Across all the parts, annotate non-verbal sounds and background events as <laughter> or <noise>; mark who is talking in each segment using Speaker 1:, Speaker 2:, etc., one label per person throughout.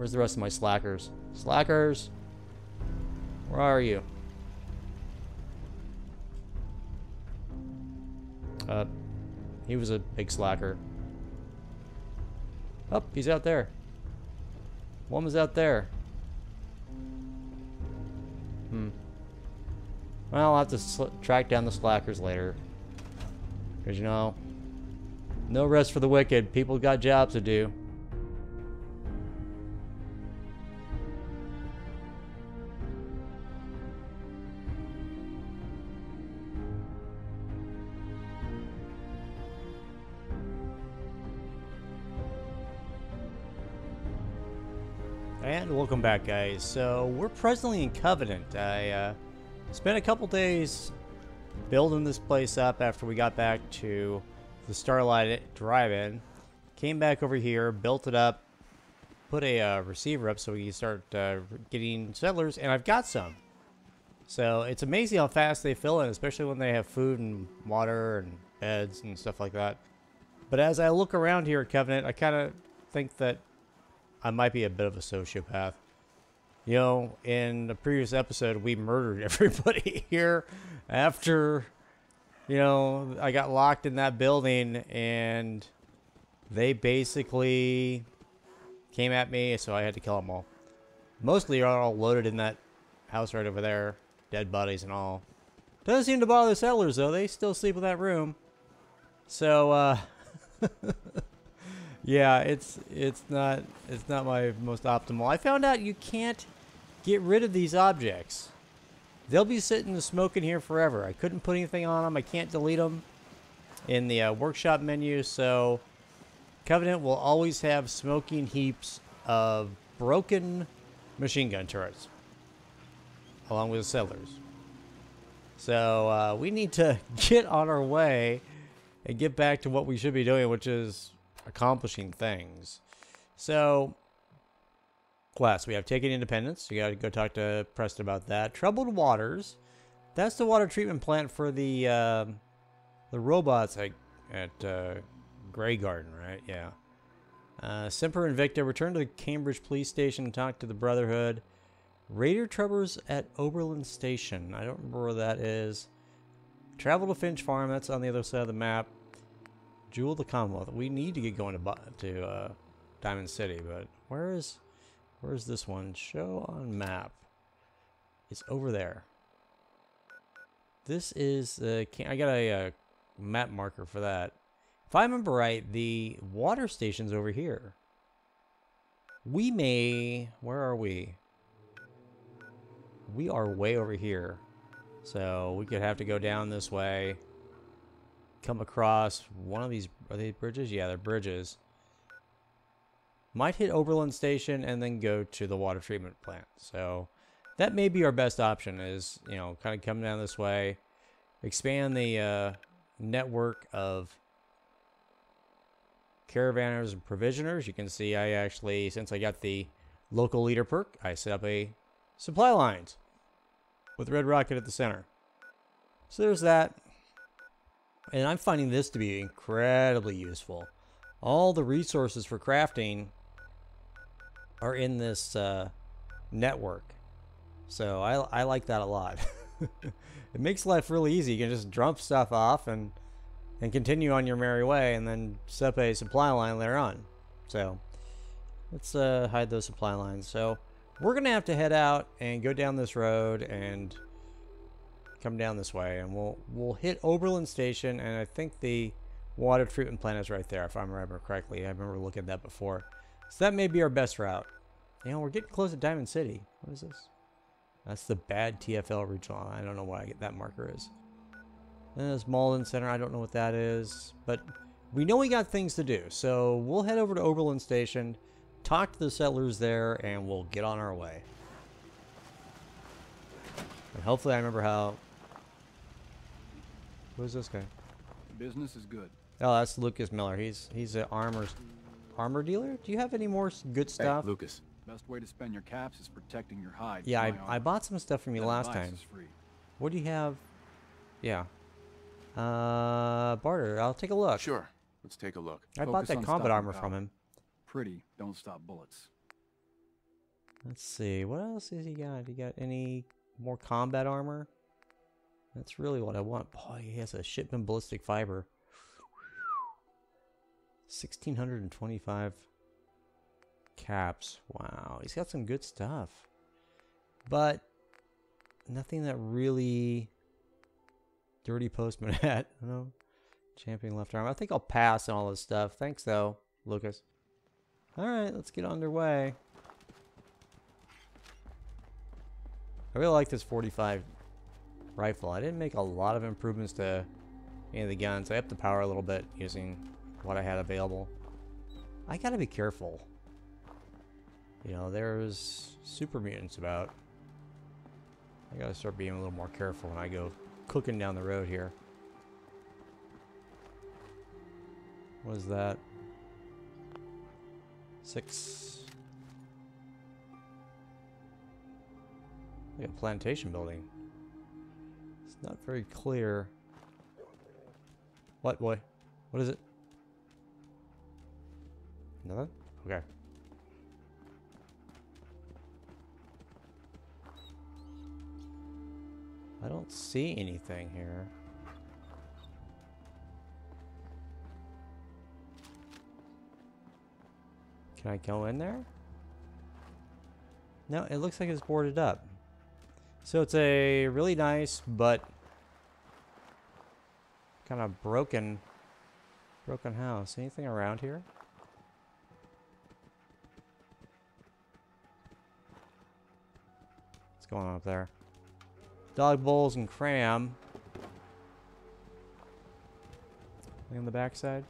Speaker 1: Where's the rest of my slackers? Slackers! Where are you? Uh, he was a big slacker. Oh, he's out there. One was out there. Hmm. Well, I'll have to track down the slackers later. Because, you know, no rest for the wicked. People got jobs to do. Welcome back, guys. So, we're presently in Covenant. I uh, spent a couple days building this place up after we got back to the Starlight Drive-In. Came back over here, built it up, put a uh, receiver up so we can start uh, getting settlers, and I've got some. So, it's amazing how fast they fill in, especially when they have food and water and beds and stuff like that. But as I look around here at Covenant, I kind of think that I might be a bit of a sociopath. You know, in the previous episode, we murdered <laughs> everybody here after, you know, I got locked in that building and they basically came at me, so I had to kill them all. Mostly are all loaded in that house right over there, dead bodies and all. Doesn't seem to bother the settlers, though. They still sleep in that room. So, uh... <laughs> yeah, it's it's not it's not my most optimal. I found out you can't get rid of these objects. They'll be sitting and smoking here forever. I couldn't put anything on them. I can't delete them in the uh, workshop menu. So Covenant will always have smoking heaps of broken machine gun turrets along with the settlers. So uh, we need to <laughs> get on our way and get back to what we should be doing, which is accomplishing things. So, quest we have taken independence. You got to go talk to Preston about that. Troubled waters. That's the water treatment plant for the uh, the robots at, at uh, Graygarden, right? Yeah. Uh, Semper Invicta, return to the Cambridge police station and talk to the Brotherhood. Raider troubles at Oberlin Station. I don't remember where that is. Travel to Finch Farm. That's on the other side of the map. Jewel the Commonwealth. We need to get going to to uh, Diamond City, but where is where is this one? Show on map. It's over there. This is the. I got a uh, map marker for that. If I remember right, the water station's over here. We may. Where are we? We are way over here. So we could have to go down this way come across one of these. Are they bridges? Yeah, they're bridges. Might hit Oberlin Station and then go to the water treatment plant. So that may be our best option is, you know, kind of come down this way, expand the uh, network of caravanners and provisioners. You can see I actually, since I got the local leader perk, I set up a supply lines with Red Rocket at the center. So there's that. And I'm finding this to be incredibly useful. All the resources for crafting are in this uh, network. So I, I like that a lot. <laughs> it makes life really easy. You can just dump stuff off and and continue on your merry way and then set up a supply line later on. So let's uh, hide those supply lines. So we're going to have to head out and go down this road and come down this way and we'll we'll hit Oberlin Station and I think the water treatment plant is right there if I remember correctly. I remember looking at that before. So that may be our best route. You know, we're getting close to Diamond City. What is this? That's the BADTFL regional. I don't know why I get that marker is. Uh, then there's Malden Center. I don't know what that is. But we know we got things to do. So we'll head over to Oberlin Station, talk to the settlers there, and we'll get on our way. And hopefully I remember how Who's this guy?
Speaker 2: Business is good.
Speaker 1: Oh, that's Lucas Miller. He's he's an armor armor dealer. Do you have any more good stuff?
Speaker 2: Hey, Lucas. Best way to spend your caps is protecting your hide.
Speaker 1: Yeah, I, I bought some stuff from you
Speaker 2: that
Speaker 1: last time. What do you have? Yeah. Uh, barter. I'll take a look.
Speaker 3: Sure. Let's take a look.
Speaker 1: I Focus bought that combat armor power. from him.
Speaker 2: Pretty. Don't stop bullets.
Speaker 1: Let's see. What else has he got? He got any more combat armor? That's really what I want. Boy, he has a shipment ballistic fiber. 1625 caps. Wow, he's got some good stuff. But nothing that really dirty postman <laughs> hat. No. Champion left arm. I think I'll pass on all this stuff. Thanks though, Lucas. Alright, let's get underway. I really like this 45 rifle. I didn't make a lot of improvements to any of the guns. I upped the power a little bit using what I had available. I gotta be careful. You know, there's super mutants about. I gotta start being a little more careful when I go cooking down the road here. What is that? Six. A plantation building. Not very clear. What, boy? What is it? Nothing? Okay. I don't see anything here. Can I go in there? No, it looks like it's boarded up. So it's a really nice but kind of broken broken house. Anything around here? What's going on up there? Dog bowls and cram. on the backside.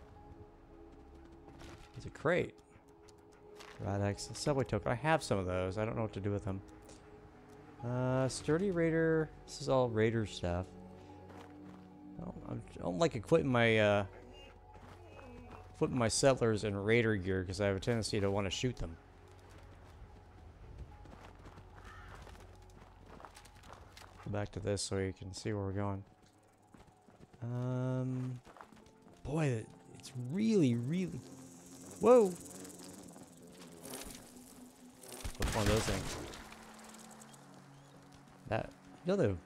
Speaker 1: There's a crate. Rad-X subway token. I have some of those. I don't know what to do with them. Uh, sturdy raider. This is all raider stuff. I don't, like equipping my uh, equipping my settlers in raider gear because I have a tendency to want to shoot them. Go back to this so you can see where we're going. Um, boy, it's really, really. Whoa! What's one of those things? The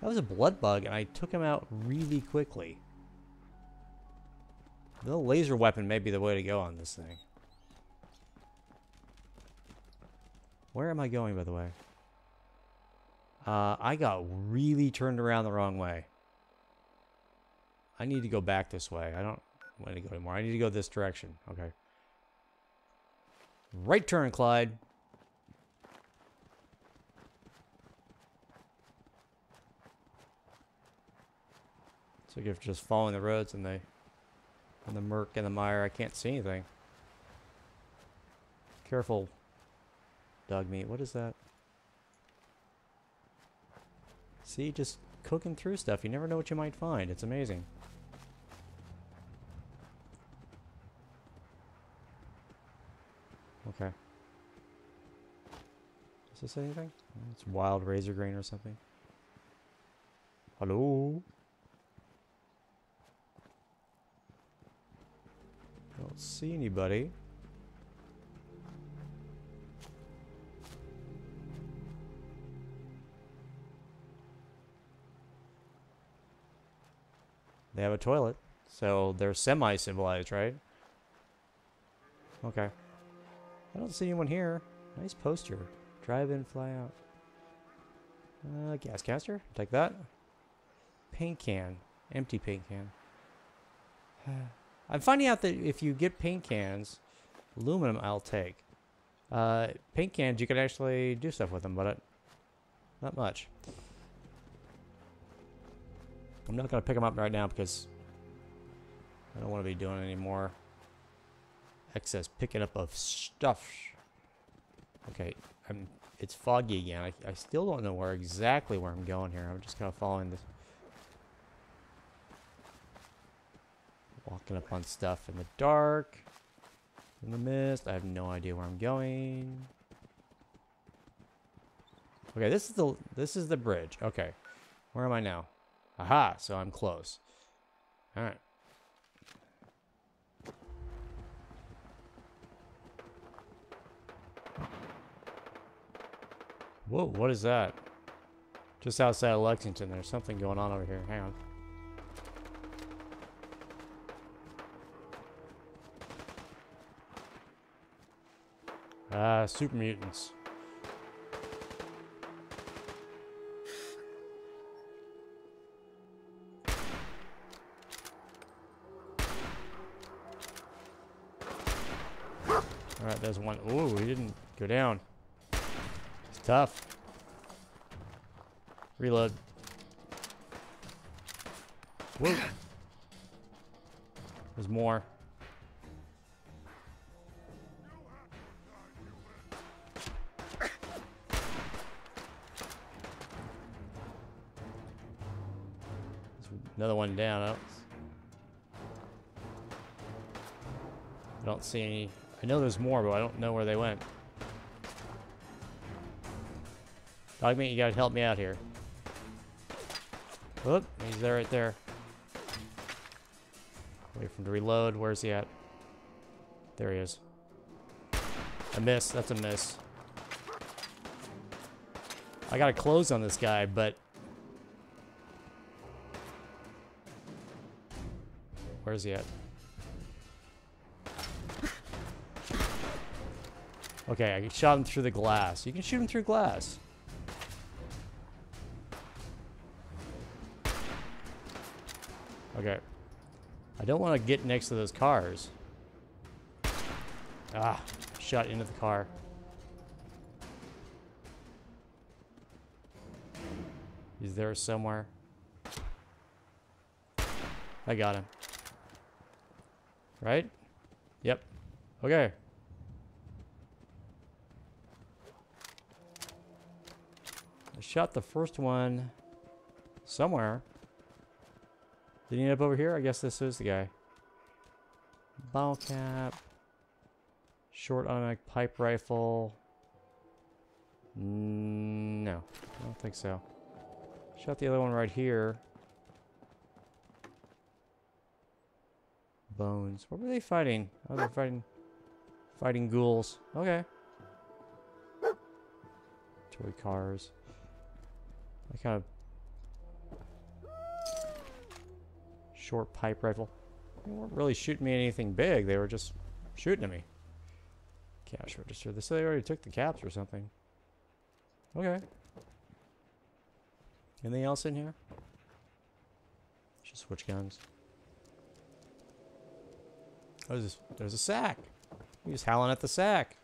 Speaker 1: that was a bloodbug, and I took him out really quickly. The laser weapon may be the way to go on this thing. Where am I going, by the way? Uh, I got really turned around the wrong way. I need to go back this way. I don't want to go anymore. I need to go this direction. Okay. Right turn, Clyde. So if just following the roads and the and the murk and the mire, I can't see anything. Careful, Dogmeat. What is that? See, just cooking through stuff. You never know what you might find. It's amazing. Okay. Does this say anything? It's wild razorgrain or something. Hello? Don't see anybody. They have a toilet. So they're semi-civilized, right? Okay. I don't see anyone here. Nice poster. Drive in, fly out. Uh, gas caster. Take that. Paint can. Empty paint can. <sighs> I'm finding out that if you get paint cans, aluminum I'll take. Uh, paint cans, you can actually do stuff with them, but not much. I'm not going to pick them up right now because I don't want to be doing any more excess picking up of stuff. Okay, I'm. It's foggy again. I, I still don't know where exactly where I'm going here. I'm just kind of following this. Walking up on stuff in the dark, in the mist. I have no idea where I'm going. Okay, this is the this is the bridge. Okay, where am I now? Aha, so I'm close. All right. Whoa, what is that? Just outside of Lexington, there's something going on over here. Hang on. Ah, super mutants. Alright, there's one. Ooh, he didn't go down. It's tough. Reload. Whoa. There's more. Another one down. I don't, I don't see any. I know there's more, but I don't know where they went. Dogmeat, you gotta help me out here. Whoop, he's there right there. Wait for him to reload. Where's he at? There he is. A miss. That's a miss. I gotta close on this guy, but... Where's he at? Okay, I shot him through the glass. You can shoot him through glass. Okay. I don't want to get next to those cars. Ah, shot into the car. He's there somewhere. I got him. Right? Yep. Okay. I shot the first one somewhere. Did he end up over here? I guess this is the guy. Bottle cap. Short automatic pipe rifle. No, I don't think so. Shot the other one right here. Bones. What were they fighting? Oh, they're fighting, fighting ghouls. Okay. Toy cars. I kind of short pipe rifle. They weren't really shooting me anything big. They were just shooting at me. Cash register. They said they already took the caps or something. Okay. Anything else in here? Just switch guns. There's, there's a sack. He's howling at the sack.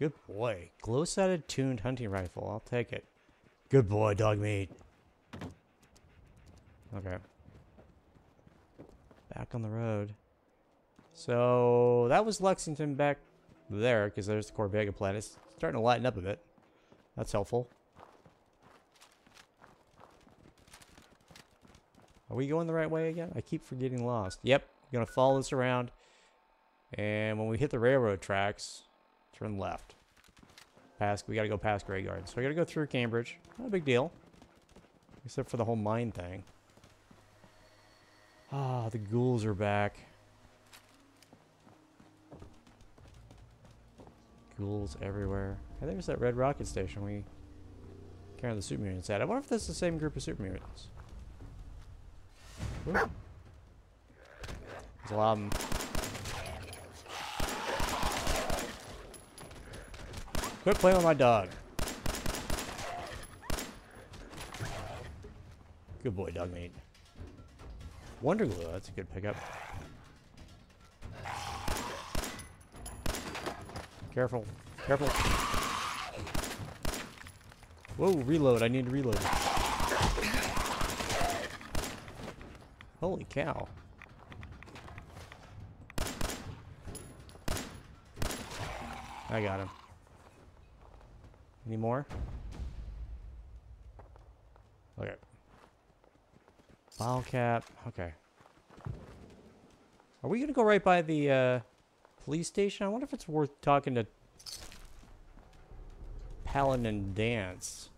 Speaker 1: Good boy. Glow-sighted tuned hunting rifle. I'll take it. Good boy, Dogmeat. Okay. Back on the road. So that was Lexington back there, because there's the Corvega plant. It's starting to lighten up a bit. That's helpful. Are we going the right way again? I keep forgetting lost. Yep, gonna follow this around. And when we hit the railroad tracks, turn left. Past, we gotta go past Grayguard. So we gotta go through Cambridge. Not a big deal. Except for the whole mine thing. Ah, the ghouls are back. Ghouls everywhere. Hey, there's that red rocket station we carry the super mutants at. I wonder if that's the same group of super mutants. There's a lot of them. Quit playing with my dog. Good boy, Dogmeat. Wonder glue, that's a good pickup. Careful, careful. Whoa, reload, I need to reload. Holy cow. I got him. Any more? Okay. Bottle cap. Okay. Are we gonna go right by the uh, police station? I wonder if it's worth talking to Paladin Danse.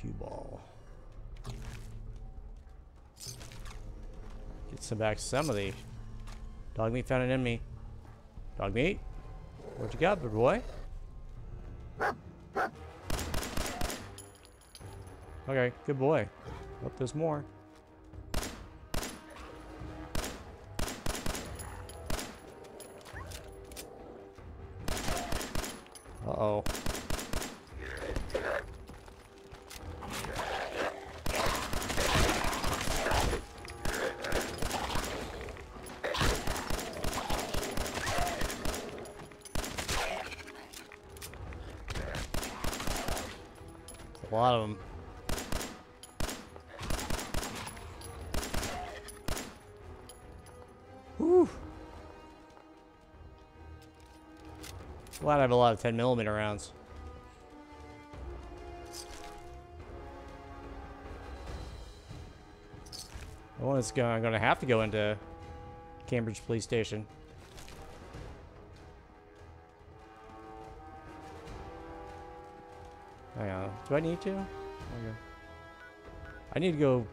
Speaker 1: Cue ball. Get some back some of the Dogmeat found an enemy. Dogmeat? What you got, big boy? Okay, good boy. Hope there's more. Uh-oh. A lot of them. Glad I have a lot of 10 millimeter rounds. Oh, it's going, I'm going to have to go into Cambridge Police Station. Hang on. Do I need to? Okay. I need to go.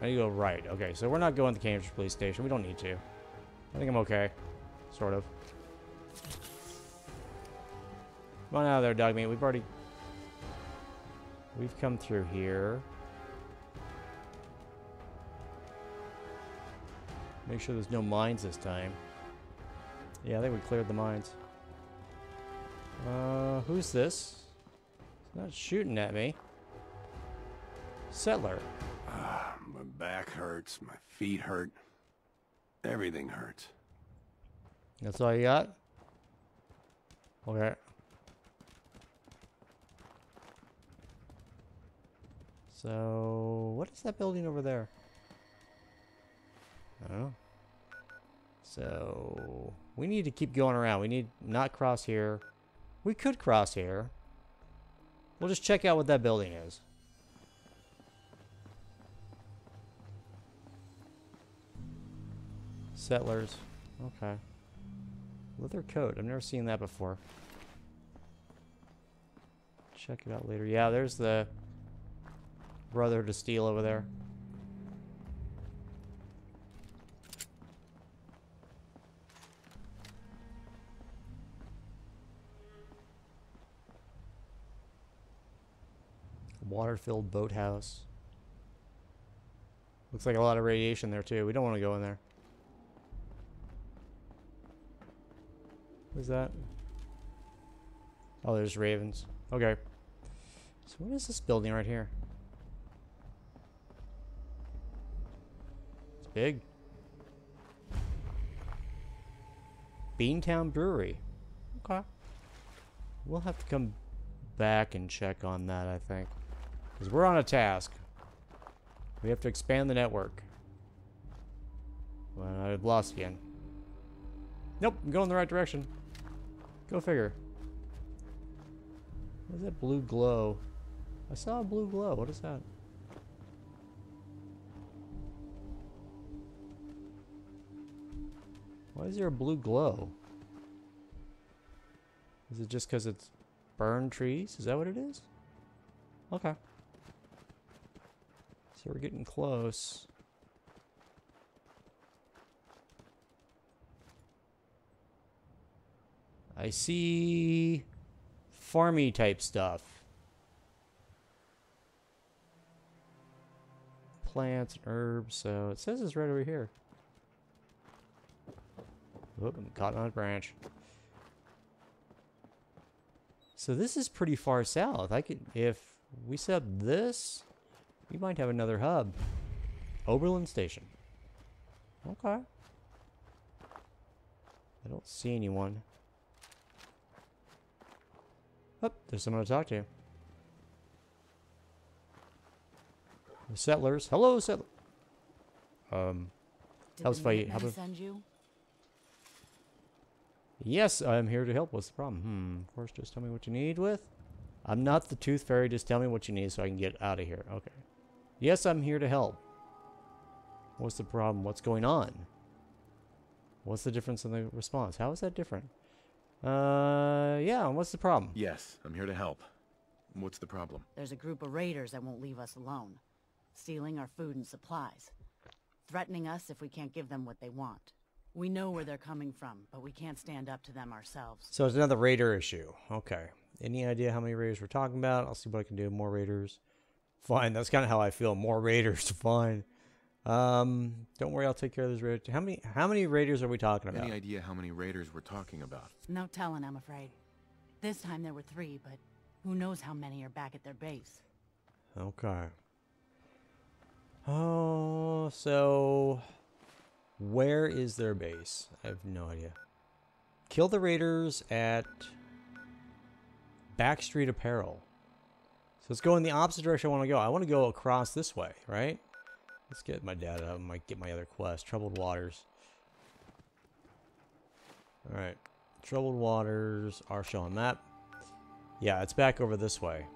Speaker 1: I need to go right. Okay, so we're not going to Cambridge Police Station. We don't need to. I think I'm okay. Sort of. Come on out of there, Dogmeat. We've already... We've come through here. Make sure there's no mines this time. Yeah, I think we cleared the mines. Uh, who's this? He's not shooting at me. Settler.
Speaker 3: Ah, my back hurts, my feet hurt. Everything hurts.
Speaker 1: That's all you got? Okay. So, what is that building over there? Oh. So, we need to keep going around. We need not cross here. We could cross here. We'll just check out what that building is. Settlers. Okay. Leather coat. I've never seen that before. Check it out later. Yeah, there's the Brotherhood of Steel over there. Water-filled boathouse. Looks like a lot of radiation there too. We don't want to go in there. What's that? Oh, there's ravens. Okay. So what is this building right here? Big. Beantown Brewery. Okay. We'll have to come back and check on that, I think. Because we're on a task. We have to expand the network. Well, I've lost again. Nope, I'm going the right direction. Go figure. What is that blue glow? I saw a blue glow. What is that? Why is there a blue glow? Is it just because it's burned trees? Is that what it is? Okay. So we're getting close. I see farmy type stuff. Plants and herbs, so it says it's right over here. Oop, I'm caught on a branch. So this is pretty far south. I could, if we set up this, we might have another hub. Oberlin Station. Okay. I don't see anyone. Oh, there's someone to talk to. The settlers. Hello, settler. Um,
Speaker 4: Did
Speaker 1: How's
Speaker 4: the
Speaker 1: fight-
Speaker 4: Minutemen
Speaker 1: how
Speaker 4: send you?
Speaker 1: Yes, I'm here to help. What's the problem? Hmm, of course, just tell me what you need with. I'm not the tooth fairy. Just tell me what you need so I can get out of here. Okay. Yes, I'm here to help. What's the problem? What's going on? What's the difference in the response? How is that different? Uh, yeah, what's the problem?
Speaker 5: Yes, I'm here to help. What's the problem?
Speaker 4: There's a group of raiders that won't leave us alone, stealing our food and supplies, threatening us if we can't give them what they want. We know where they're coming from, but we can't stand up to them ourselves.
Speaker 1: So it's another raider issue. Okay. Any idea how many raiders we're talking about? I'll see what I can do. More raiders. Fine, that's kind of how I feel. More <laughs> raiders, fine. Um, don't worry, I'll take care of those raiders. How many how many raiders are we talking about?
Speaker 5: Any idea how many raiders we're talking about?
Speaker 4: No telling, I'm afraid. This time there were three, but who knows how many are back at their base.
Speaker 1: Okay. Oh, so where is their base? I have no idea. Kill the raiders at Backstreet Apparel. So let's go in the opposite direction I want to go. I want to go across this way, right? Let's get my data. I might get my other quest. Troubled Waters. Alright. Troubled Waters are showing map. Yeah, it's back over this way.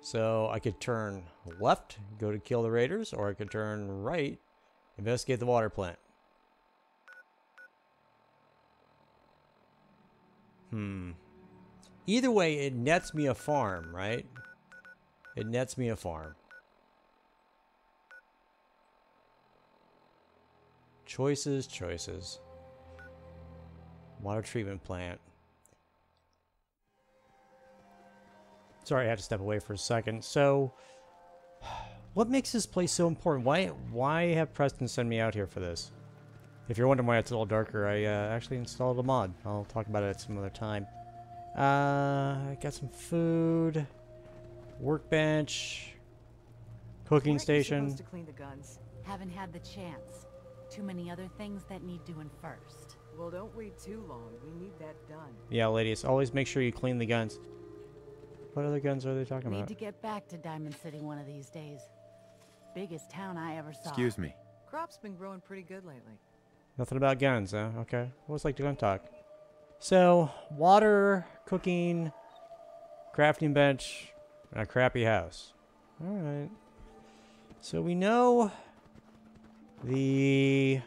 Speaker 1: So I could turn left, go to kill the raiders, or I could turn right, investigate the water plant. Hmm. Either way, it nets me a farm, right? It nets me a farm. Choices, choices. Water treatment plant. Sorry, I had to step away for a second. So, what makes this place so important? Why why have Preston send me out here for this? If you're wondering why it's a little darker, I uh, actually installed a mod. I'll talk about it at some other time. Uh, I got some food, workbench, cooking
Speaker 6: Weren't
Speaker 1: station.
Speaker 6: supposed to clean the guns?
Speaker 4: Haven't had the chance. Too many other things that need doing first.
Speaker 6: Well, don't wait too long. We need that done.
Speaker 1: Yeah, ladies, always make sure you clean the guns. What other guns are they talking
Speaker 4: Need
Speaker 1: about?
Speaker 4: to get back to Diamond City one of these days. Biggest town I ever saw.
Speaker 5: Excuse me.
Speaker 6: Crop's been growing pretty good lately.
Speaker 1: Nothing about guns, huh? Okay. What's like gun talk? So, water, cooking, crafting bench, and a crappy house. Alright. So we know the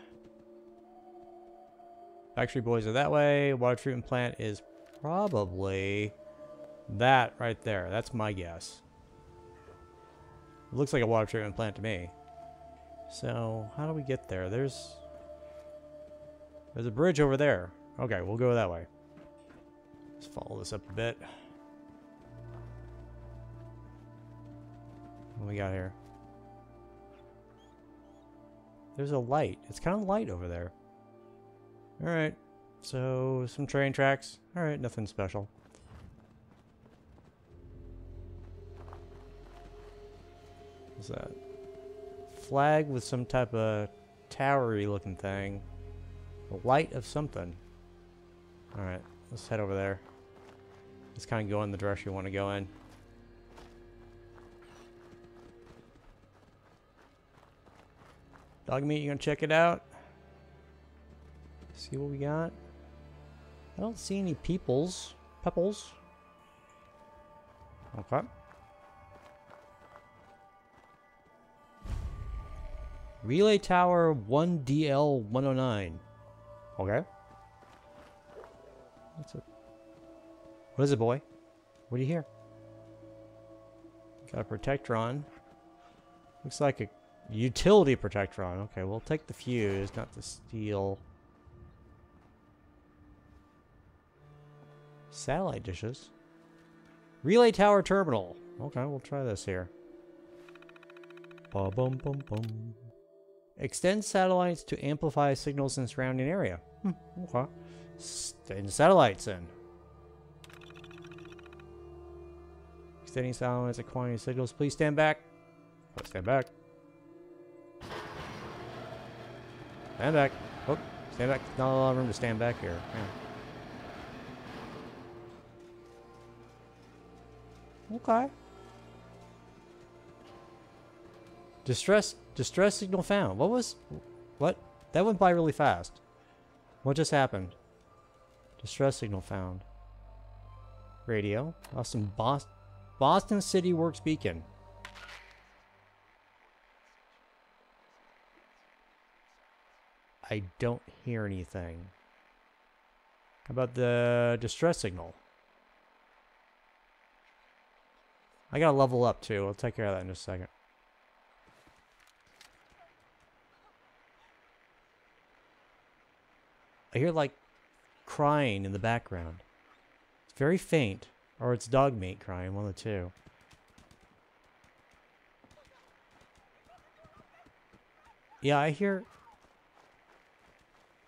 Speaker 1: factory boys are that way. Water treatment plant is probably that right there. That's my guess. It looks like a water treatment plant to me. So, how do we get there? There's there's a bridge over there. Okay, we'll go that way. Let's follow this up a bit. What we got here? There's a light. It's kind of light over there. Alright. So, some train tracks. Alright, nothing special. That? Flag with some type of towery looking thing. A light of something. Alright, let's head over there. Let's kind of go in the direction you want to go in. Dogmeat, you gonna check it out? See what we got? I don't see any peoples. Pepples. Okay. Relay Tower 1DL109. Okay. What's it? What is it, boy? What do you hear? Got a Protectron. Looks like a utility Protectron. Okay, we'll take the fuse, not the steel. Satellite dishes. Relay Tower Terminal. Okay, we'll try this here. Ba bum bum bum. Extend satellites to amplify signals in surrounding area. Hmm, okay. Send satellites in. Extending satellites at quantity signals. Please stand back. Stand back. Stand back. Oh, stand back. Not a lot of room to stand back here. Yeah. Okay. Distress distress signal found. What was what? That went by really fast. What just happened? Distress signal found. Radio. Boston Boston City Works Beacon. I don't hear anything. How about the distress signal? I gotta level up too. I'll take care of that in just a second. I hear like crying in the background. It's very faint, or it's dog mate crying, one of the two. Yeah, I hear...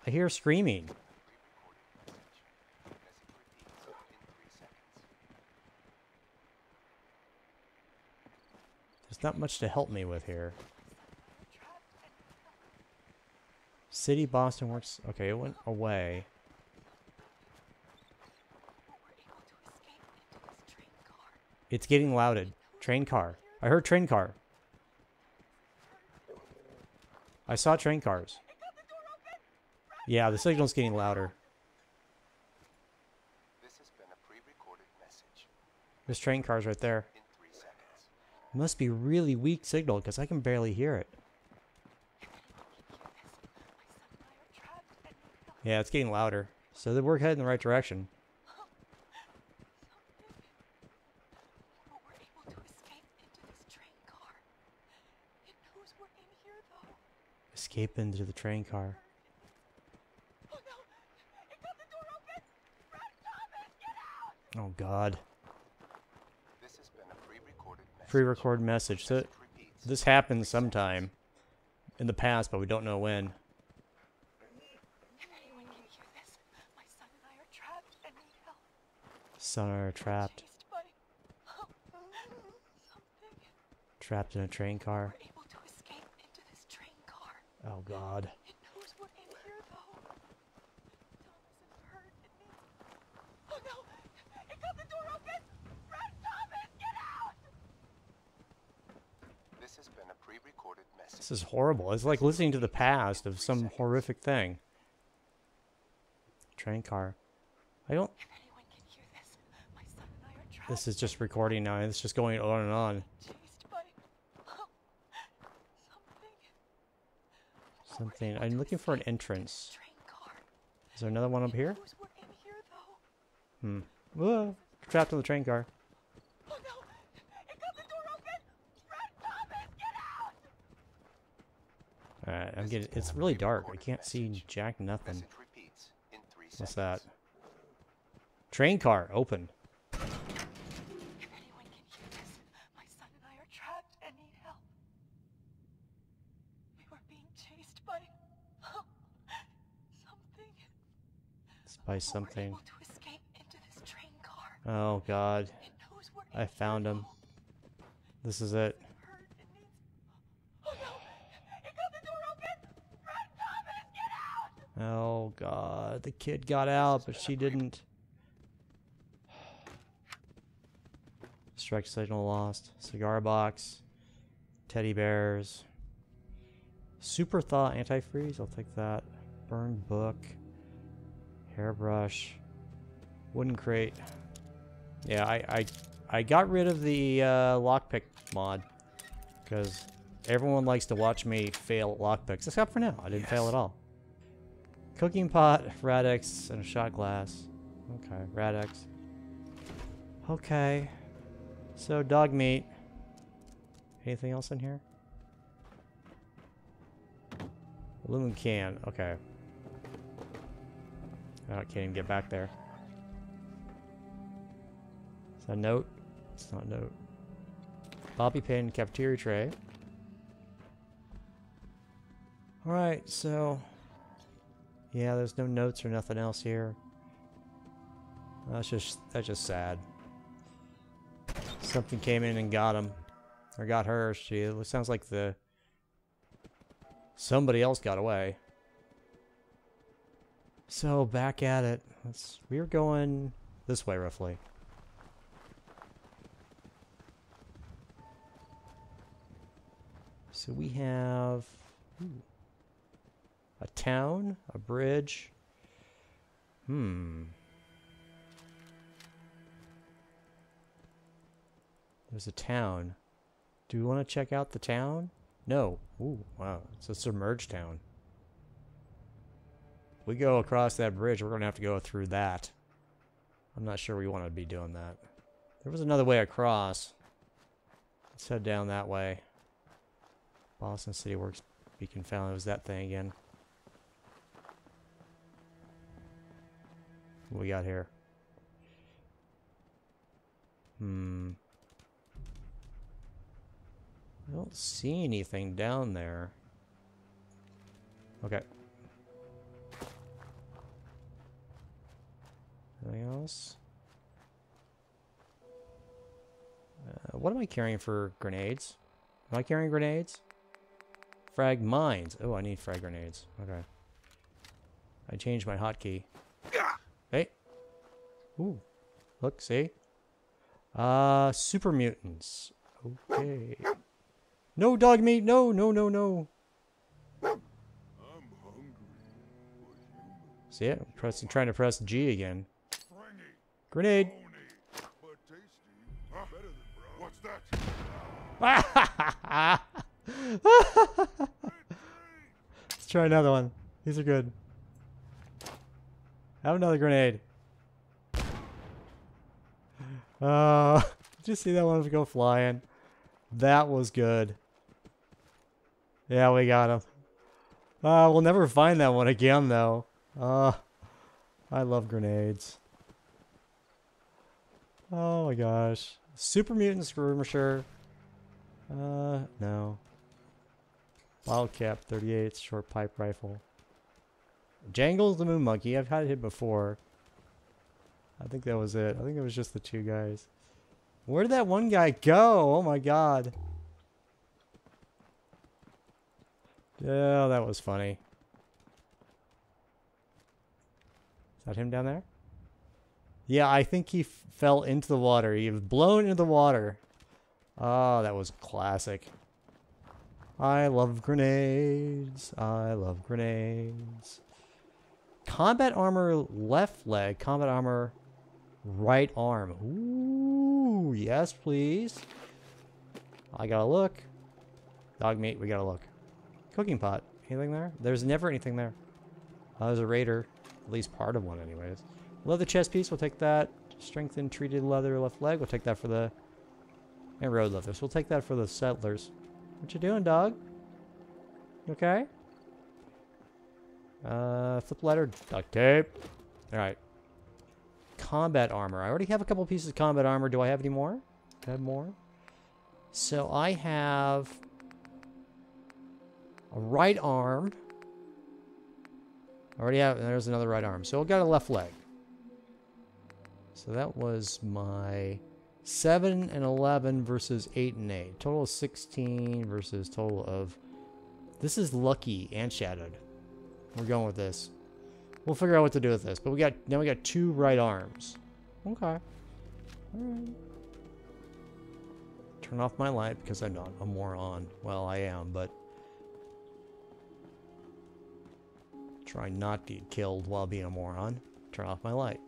Speaker 1: I hear screaming. There's not much to help me with here. City Boston works. Okay, it went away. It's getting louded. Train car. I heard train car. I saw train cars. Yeah, the signal's getting louder.
Speaker 7: This has been a pre-recorded message
Speaker 1: There's train cars right there.
Speaker 7: in three seconds.
Speaker 1: Must be really weak signal because I can barely hear it. Yeah, it's getting louder. So we're heading in the right direction.
Speaker 8: Escape into
Speaker 1: the train car.
Speaker 8: Oh no! Out!
Speaker 1: Oh God.
Speaker 7: This has been a pre-recorded message.
Speaker 1: Pre-record message. So this happened sometime in the past, but we don't know when.
Speaker 8: If anyone can hear this, my son and I are trapped and need help.
Speaker 1: Son are trapped.
Speaker 8: Chased by something.
Speaker 1: Trapped in a train car.
Speaker 8: Able to escape into this train car.
Speaker 1: Oh God.
Speaker 8: It knows we're in here, though. Thomas is hurt and needs. Oh no! It got the door open! Red Thomas, get out!
Speaker 7: This has been a pre-recorded message.
Speaker 1: This is horrible. It's like listening to the past of some horrific thing. Train car. I don't.
Speaker 8: If anyone can hear this, my son and I are trapped.
Speaker 1: This is just recording now. It's just going on and on.
Speaker 8: something.
Speaker 1: Something. I'm looking for an entrance. Is there another one up here?
Speaker 8: Knows we're in here though.
Speaker 1: Hmm. Whoa. Trapped in the train car.
Speaker 8: Oh no! It got the door open! Red Thomas, get out!
Speaker 1: Alright, I'm getting. It's really dark. I can't see jack nothing.
Speaker 7: Message repeats in three
Speaker 1: What's that? Train car open.
Speaker 8: If anyone can hear this, my son and I are trapped and need help. We were being chased by something.
Speaker 1: It's by something.
Speaker 8: to escape into this train car.
Speaker 1: Oh God.
Speaker 8: It knows we're
Speaker 1: I found him. This is it.
Speaker 8: hurt and needs. Oh no! It got the door open! Red Thomas, get out!
Speaker 1: Oh God. The kid got out, but she didn't. <sighs> Strike signal lost. Cigar box. Teddy bears. Super thaw antifreeze. I'll take that. Burned book. Hairbrush. Wooden crate. Yeah, I I, I got rid of the uh, lockpick mod because everyone likes to watch me fail at lockpicks, except for now. I didn't fail at all. Cooking pot, Rad-X, and a shot glass. Okay, Rad-X. Okay. So Dogmeat. Anything else in here? Aluminum can. Okay. Oh, I can't even get back there. Is that a note? It's not a note. Bobby pin cafeteria tray. Alright, so yeah, there's no notes or nothing else here. That's just that's just sad. Something came in and got him. Or got her. She it sounds like the somebody else got away. So back at it. Let's We're going this way roughly. So we have ooh, a town, a bridge. Hmm. There's a town. Do we want to check out the town? No. Ooh, wow. It's a submerged town. We go across that bridge, we're going to have to go through that. I'm not sure we want to be doing that. There was another way across. Let's head down that way. Boston City Works Beacon Found. It was that thing again. What we got here? Hmm. I don't see anything down there. Okay. Anything else? Uh, what am I carrying for grenades? Am I carrying grenades? Frag mines. Oh, I need frag grenades. Okay. I changed my hotkey. Hey. Ooh. Look, see? Uh, super mutants. Okay. No Dogmeat. No, no, no, no. See it? Pressing, trying to press G again. Grenade. <laughs> Let's try another one. These are good. Have another grenade. Uh, <laughs> did you see that one go flying? That was good. Yeah, we got him. Uh, we'll never find that one again, though. Uh, I love grenades. Oh my gosh. Super Mutant Skirmisher. Uh, no. Wildcat 38, short pipe rifle. Jangles the Moon Monkey. I've had it before. I think that was it. I think it was just the two guys. Where did that one guy go? Oh my god. Yeah, that was funny. Is that him down there? Yeah, I think he fell into the water. He was blown into the water. Oh, that was classic. I love grenades. I love grenades. Combat armor left leg. Combat armor right arm. Ooh, yes, please. I gotta look. Dogmeat, we gotta look. Cooking pot. Anything there? There's never anything there. Uh, there's a raider. At least part of one, anyways. Leather chest piece, we'll take that. Strengthened treated leather left leg, we'll take that for the... And road leathers, we'll take that for the settlers. What you doing, dog? Okay? Uh, flip ladder, duct tape. Alright. Combat armor. I already have a couple pieces of combat armor. Do I have any more? Do I have more? So I have... A right arm. I already have... There's another right arm. So I've got a left leg. So that was my 7 and 11 versus 8 and 8. Total of 16 versus total of... This is lucky and shadowed. We're going with this. We'll figure out what to do with this. But we got now we got two right arms. Okay. Alright. Turn off my light because I'm not a moron. Well, I am, but... Try not to get killed while being a moron. Turn off my light.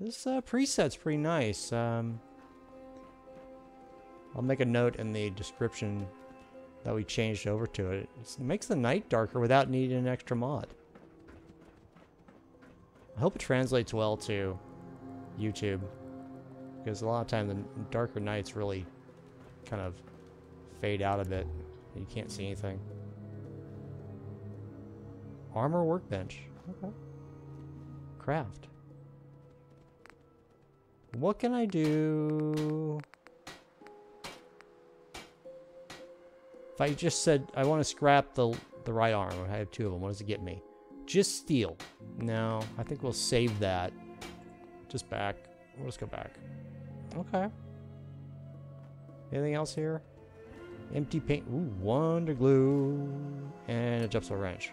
Speaker 1: This uh, preset's pretty nice. Um, I'll make a note in the description that we changed over to it. It makes the night darker without needing an extra mod. I hope it translates well to YouTube. Because a lot of time the darker nights really kind of fade out a bit. You can't see anything. Armor workbench. Okay. Craft. What can I do? If I just said I want to scrap the the right arm, I have two of them. What does it get me? Just steel. No, I think we'll save that. Just back. We'll just go back. Okay. Anything else here? Empty paint. Ooh, wonder glue. And a Jepso wrench.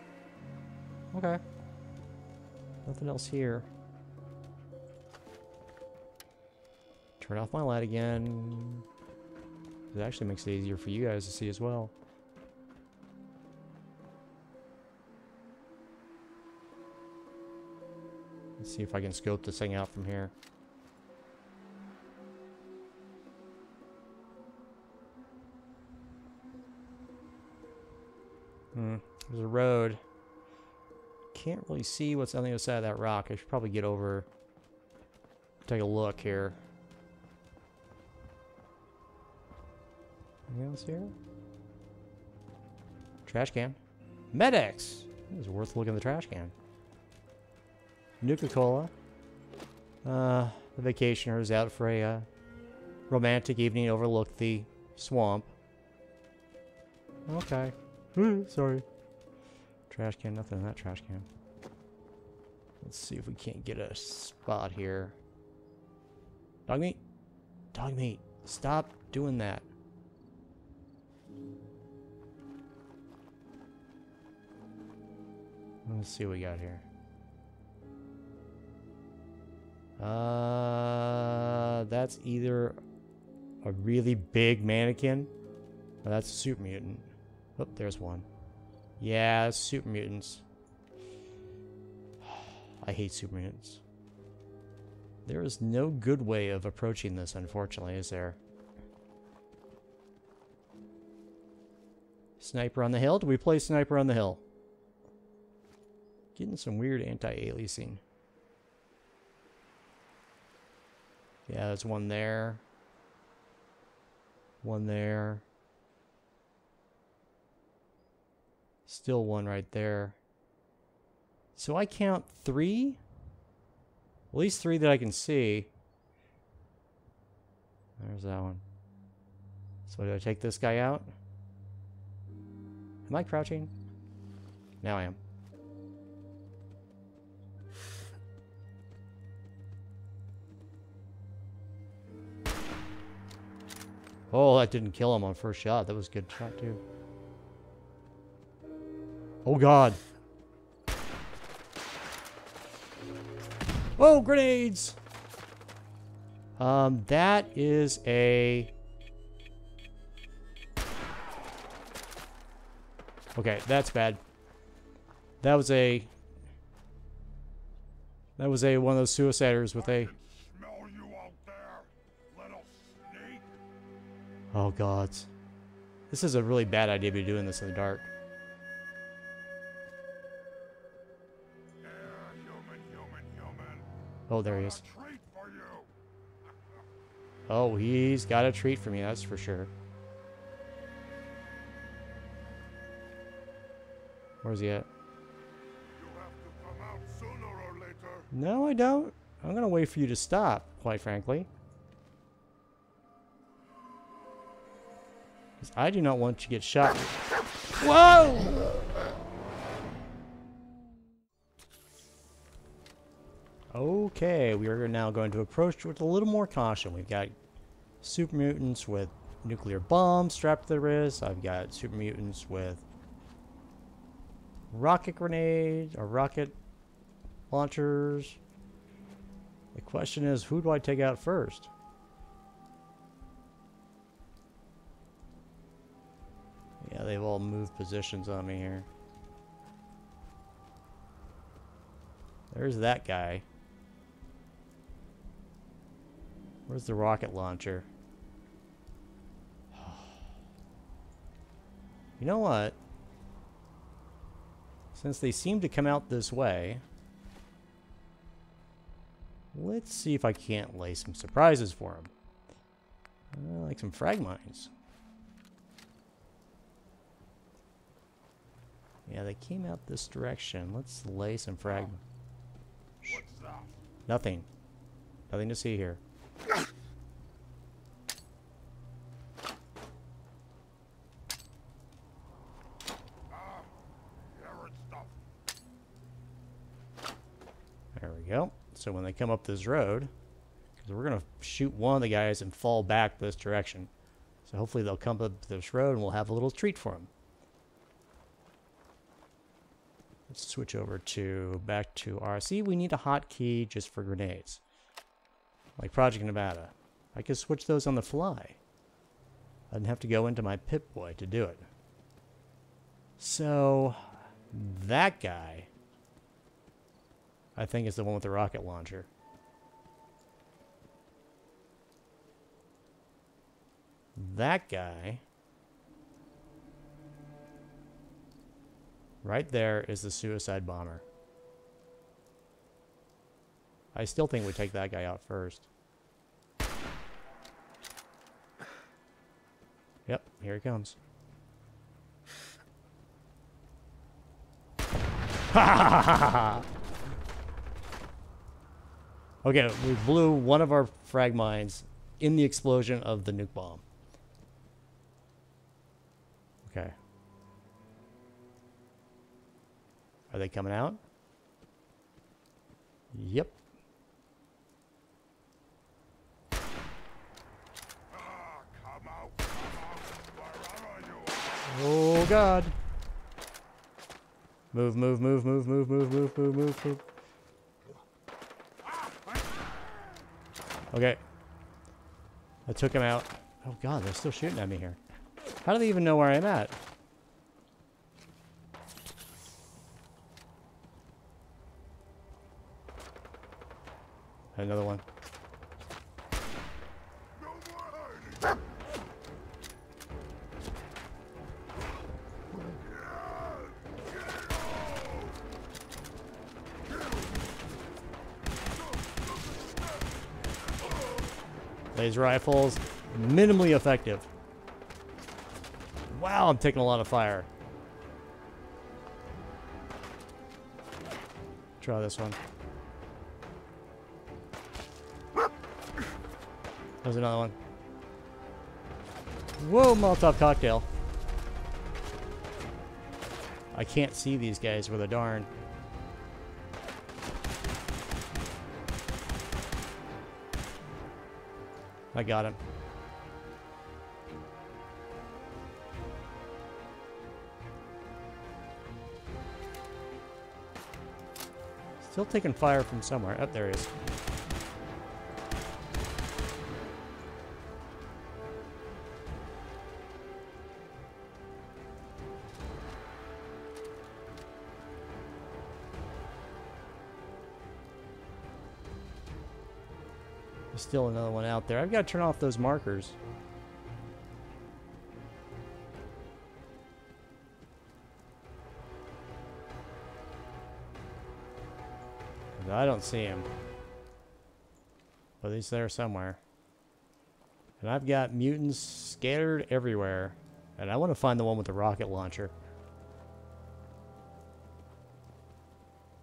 Speaker 1: Okay. Nothing else here. Turn off my light again. It actually makes it easier for you guys to see as well. Let's see if I can scope this thing out from here. Hmm, there's a road. Can't really see what's on the other side of that rock. I should probably get over, take a look here. Anything else here? Trash can. Med-X! It was worth looking at the trash can. Nuka-Cola. Uh, the vacationers out for a uh, romantic evening overlook the swamp. Okay. Sorry. Trash can, nothing in that trash can. Let's see if we can't get a spot here. Dogmeat? Dog meat. Stop doing that. Let's see what we got here. Uh, that's either a really big mannequin, or that's a super mutant. Oh, there's one. Yeah, super mutants. <sighs> I hate super mutants. There is no good way of approaching this, unfortunately, is there? Sniper on the hill? Do we play Sniper on the hill? Getting some weird anti-aliasing. Yeah, there's one there. One there. Still one right there. So I count three? At least three that I can see. There's that one. So do I take this guy out? Am I crouching? Now I am. Oh, that didn't kill him on first shot. That was a good shot, too. Oh, God. Oh, grenades! Um, that is a... Okay, that's bad. That was a... That was a one of those suiciders with a...
Speaker 3: Smell you out there, little snake.
Speaker 1: Oh, God. This is a really bad idea to be doing this in the dark.
Speaker 3: Yeah, human, human, human.
Speaker 1: Oh, there he is.
Speaker 3: Treat for you.
Speaker 1: Oh, he's got a treat for me, that's for sure. Where's he at?
Speaker 3: You have to come out sooner or later.
Speaker 1: No, I don't. I'm gonna wait for you to stop, quite frankly. 'Cause I do not want to get shot. Whoa! Okay, we are now going to approach with a little more caution. We've got super mutants with nuclear bombs strapped to their wrists. I've got super mutants with rocket grenades or rocket launchers. The question is, who do I take out first? Yeah, they've all moved positions on me here. There's that guy. Where's the rocket launcher? <sighs> You know what? Since they seem to come out this way, let's see if I can't lay some surprises for them. Uh, like some frag mines. Yeah, they came out this direction. Let's lay some frag. Nothing. Nothing to see here.
Speaker 3: Ah, carrot stuff.
Speaker 1: There we go. So when they come up this road, because we're going to shoot one of the guys and fall back this direction. So hopefully they'll come up this road and we'll have a little treat for them. Let's switch over to back to RC. We need a hotkey just for grenades. Like Project Nevada. I could switch those on the fly. I didn't have to go into my Pip-Boy to do it. So, that guy I think it's the one with the rocket launcher. That guy. Right there is the suicide bomber. I still think we take that guy out first. Yep, here he comes. Ha ha ha ha ha! Okay, we blew one of our frag mines in the explosion of the nuke bomb. Okay. Are they coming out? Yep. Oh, God. Move, move, move, move, move, move, move, move, move, move. Okay. I took him out. Oh god, they're still shooting at me here. How do they even know where I'm at? Another one. Rifles, minimally effective. Wow, I'm taking a lot of fire. Try this one. There's another one. Whoa, Molotov cocktail. I can't see these guys with a darn. I got him. Still taking fire from somewhere. Up oh, there he is. Still another one out there. I've got to turn off those markers. I don't see him. But he's there somewhere. And I've got mutants scattered everywhere. And I want to find the one with the rocket launcher.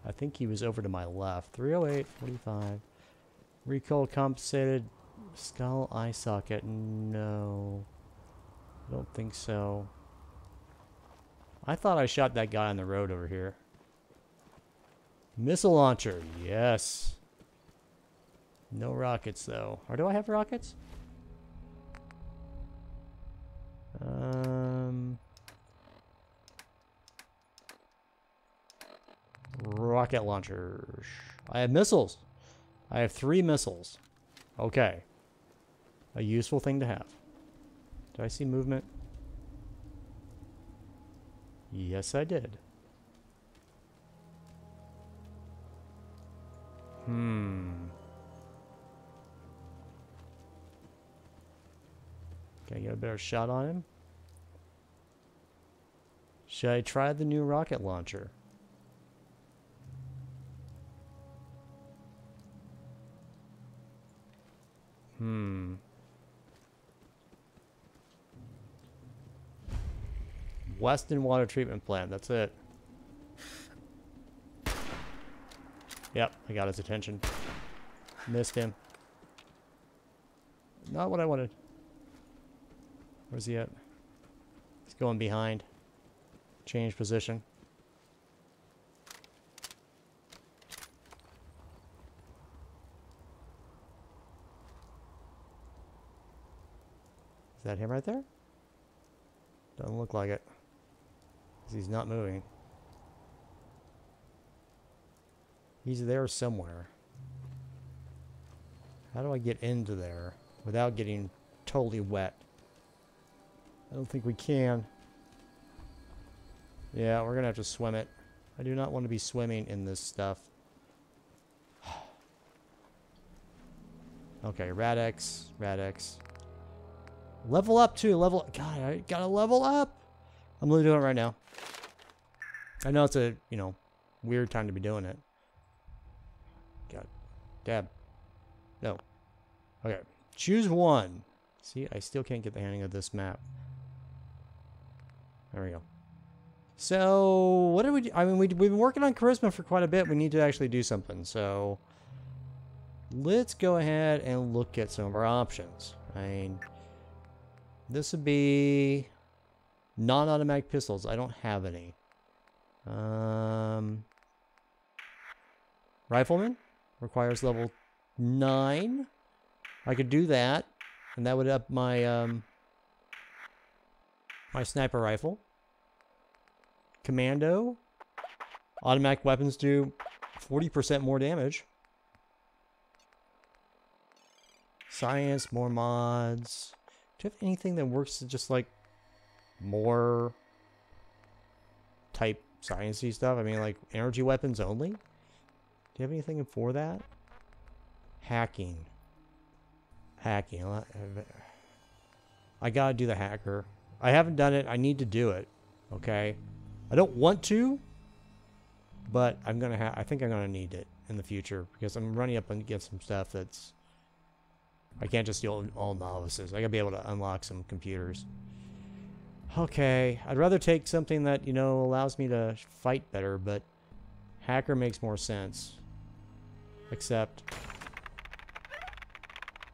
Speaker 1: I think he was over to my left. 308, 45. Recoil compensated skull eye socket. No. I don't think so. I thought I shot that guy on the road over here. Missile launcher. Yes. No rockets, though. Or do I have rockets? Um... Rocket launchers. I have missiles. I have three missiles. Okay. A useful thing to have. Do I see movement? Yes, I did. Hmm. Can I get a better shot on him? Should I try the new rocket launcher? Weston Water Treatment Plant, that's it. Yep, I got his attention. Missed him. Not what I wanted. Where's he at? He's going behind. Change position. Is that him right there? Doesn't look like it. He's not moving. He's there somewhere. How do I get into there without getting totally wet? I don't think we can. Yeah, we're going to have to swim it. I do not want to be swimming in this stuff. <sighs> okay, Rad-X, Rad-X. Level up too, level God, I gotta level up! I'm literally doing it right now. I know it's a, you know, weird time to be doing it. God. Dab. No. Okay. Choose one. See, I still can't get the handling of this map. There we go. So, what do we do? I mean, we, we've been working on charisma for quite a bit. We need to actually do something. So, let's go ahead and look at some of our options. I mean, this would be non-automatic pistols. I don't have any. Um, rifleman requires level nine. I could do that, and that would up my um, my sniper rifle. Commando. Automatic weapons do 40% more damage. Science, more mods. Do you have anything that works just like more type sciencey stuff? I mean, like energy weapons only? Do you have anything for that? Hacking. Hacking. I gotta do the hacker. I haven't done it. I need to do it. Okay. I don't want to, but I'm gonna have. I think I'm gonna need it in the future because I'm running up against some stuff that's. I can't just with all novices. I gotta be able to unlock some computers. Okay, I'd rather take something that you know allows me to fight better, but hacker makes more sense. Except,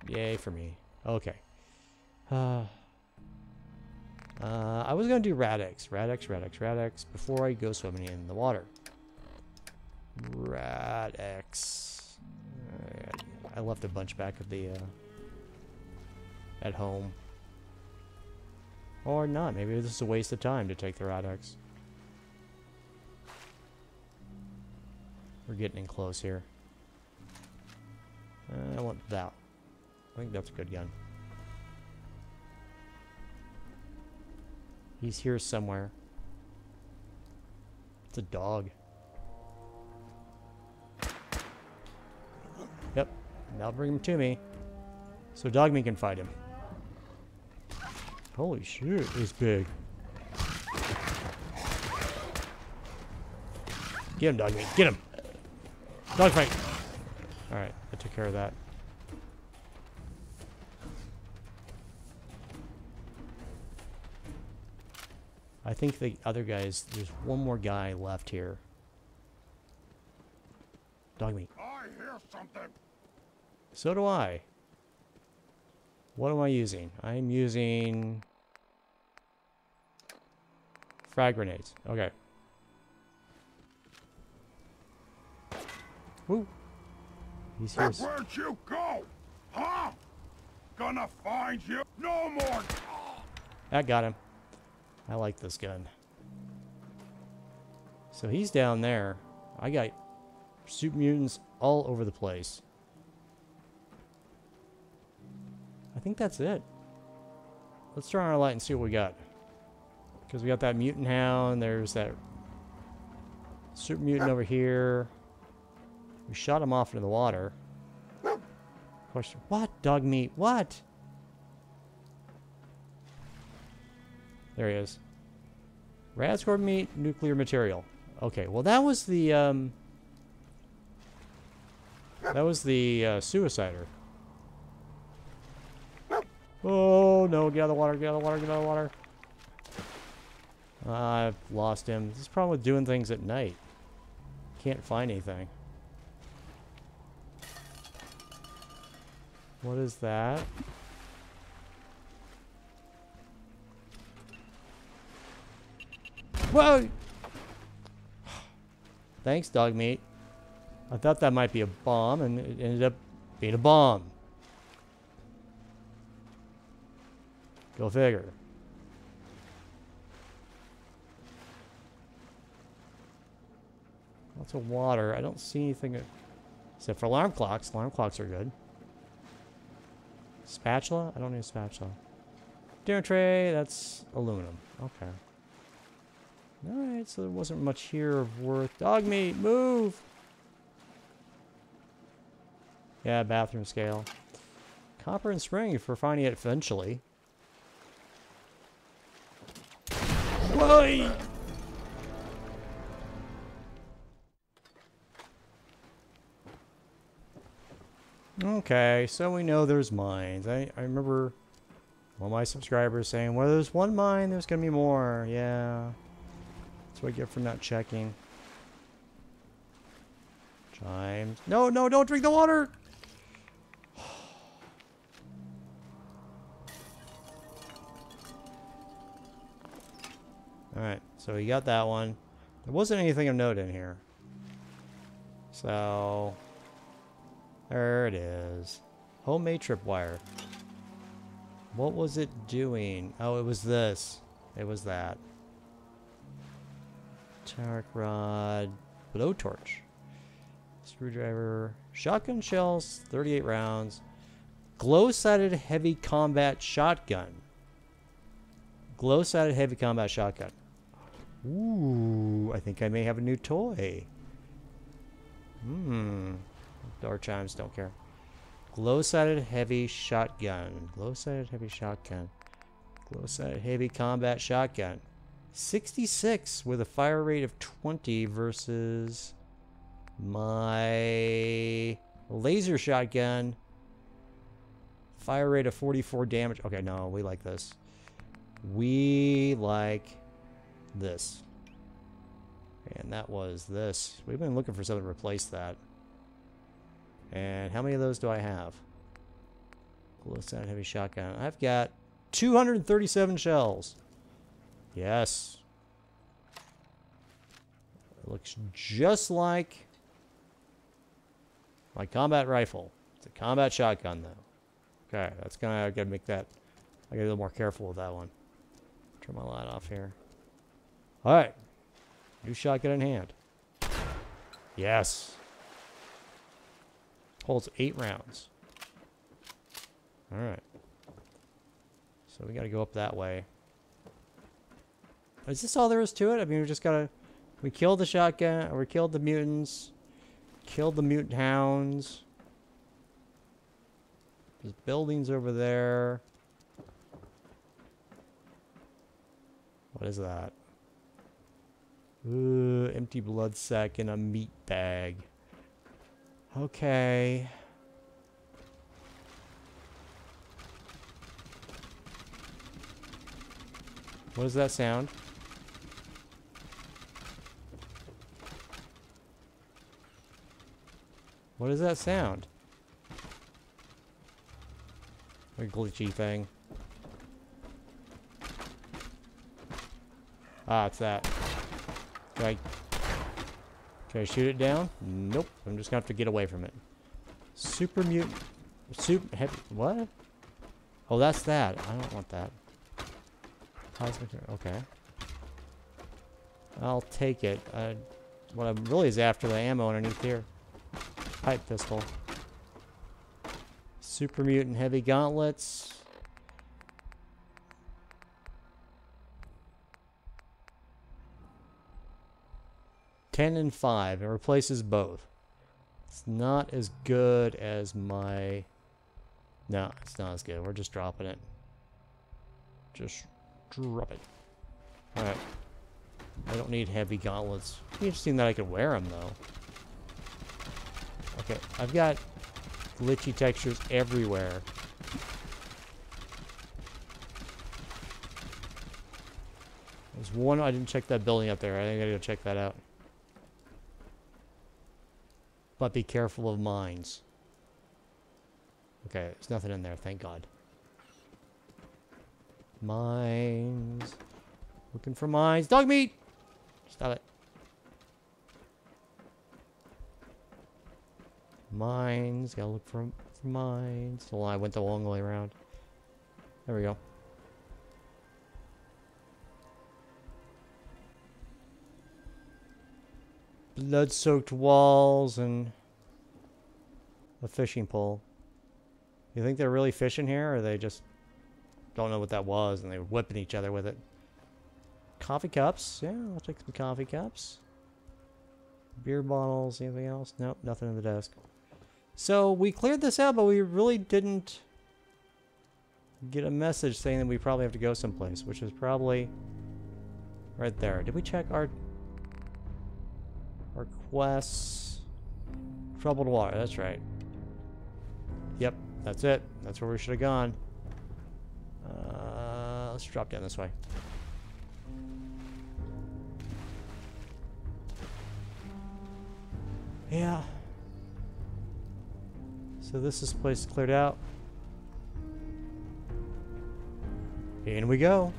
Speaker 1: yay for me. Okay. Uh, <sighs> uh, I was gonna do Rad-X, Rad-X, Rad-X, Rad-X before I go swimming in the water. Rad-X. I left a bunch back at the uh, at home. Or not. Maybe this is a waste of time to take the Rad-X. We're getting in close here. Uh, I want that. I think that's a good gun. He's here somewhere. It's a dog. Yep. Now bring him to me. So Dogmeat can fight him. Holy shit, he's big. Get him, Dogmeat. Get him. Dogfight. Alright, I took care of that. I think the other guys, there's one more guy left here. Dogmeat.
Speaker 3: I hear something.
Speaker 1: So do I. What am I using? I'm using frag grenades. Okay. Woo. He's here.
Speaker 3: Where'd you go? Huh? Gonna find you. No more.
Speaker 1: That got him. I like this gun. So he's down there. I got super mutants all over the place. I think that's it. Let's turn on our light and see what we got. Because we got that mutant hound. There's that super mutant over here. We shot him off into the water. Question. What? Dogmeat? What? There he is. Radscore meat, nuclear material. Okay, well that was the um That was the uh, suicider. Oh no, get out of the water, get out of the water, get out of the water. I've lost him. This is problem with doing things at night. Can't find anything. What is that? Whoa! <sighs> Thanks, Dogmeat. I thought that might be a bomb, and it ended up being a bomb. Go figure. Of water. I don't see anything except for alarm clocks. Alarm clocks are good. Spatula? I don't need a spatula. Dinner tray, that's aluminum. Okay. Alright, so there wasn't much here of worth. Dogmeat, move! Yeah, bathroom scale. Copper and spring we're finding it eventually. Why? Okay, so we know there's mines. I, I remember one of my subscribers saying, well, there's one mine, there's going to be more. Yeah. That's what I get for not checking. Chimes. No, no, don't drink the water! <sighs> Alright, so we got that one. There wasn't anything of note in here. So, there it is. Homemade tripwire. What was it doing? Oh, it was this. It was that. Tarek rod. Blowtorch. Screwdriver. Shotgun shells. 38 rounds. glow-sighted heavy combat shotgun. Glow-sighted heavy combat shotgun. Ooh, I think I may have a new toy. Hmm. Door chimes, don't care. Glow-sighted heavy shotgun. Glow-sighted heavy shotgun. Glow-sighted heavy combat shotgun. 66 with a fire rate of 20 versus my laser shotgun. Fire rate of 44 damage. Okay, no, we like this. We like this. And that was this. We've been looking for something to replace that. And how many of those do I have? Glow sound heavy shotgun. I've got 237 shells. Yes. It looks just like my combat rifle. It's a combat shotgun though. Okay, that's gonna I gotta make that I gotta be a little more careful with that one. Turn my light off here. Alright. New shotgun in hand. Yes. Holds eight rounds. Alright. So we gotta go up that way. Is this all there is to it? I mean, we just gotta... We killed the shotgun, we killed the mutants. Killed the mutant hounds. There's buildings over there. What is that? Ooh, empty blood sack in a meat bag. Okay. What does that sound? What does that sound? A glitchy thing. Ah, it's that. I, can I shoot it down? Nope. I'm just gonna have to get away from it. Super mutant. Super heavy. What? Oh, that's that. I don't want that. Cosmic. Okay. I'll take it. Uh, what I'm really is after the ammo underneath here. Pipe pistol. Super mutant heavy gauntlets. Ten and five. It replaces both. It's not as good as my... No, it's not as good. We're just dropping it. Just drop it. Alright. I don't need heavy gauntlets. Interesting that I could wear them, though. Okay, I've got glitchy textures everywhere. There's one, I didn't check that building up there. I think I gotta go check that out. But be careful of mines. Okay, there's nothing in there, thank God. Mines. Looking for mines. Dogmeat! Stop it. Mines. Gotta look for, for mines. Well, I went the long way around. There we go. Blood-soaked walls and a fishing pole. You think they're really fishing here, or they just don't know what that was and they were whipping each other with it? Coffee cups. Yeah, I'll take some coffee cups. Beer bottles. Anything else? Nope, nothing in the desk. So we cleared this out, but we really didn't get a message saying that we probably have to go someplace, which is probably right there. Did we check our quests? Troubled water, that's right. Yep, that's it. That's where we should have gone. Uh, let's drop down this way. Yeah. So this is place cleared out. In we go.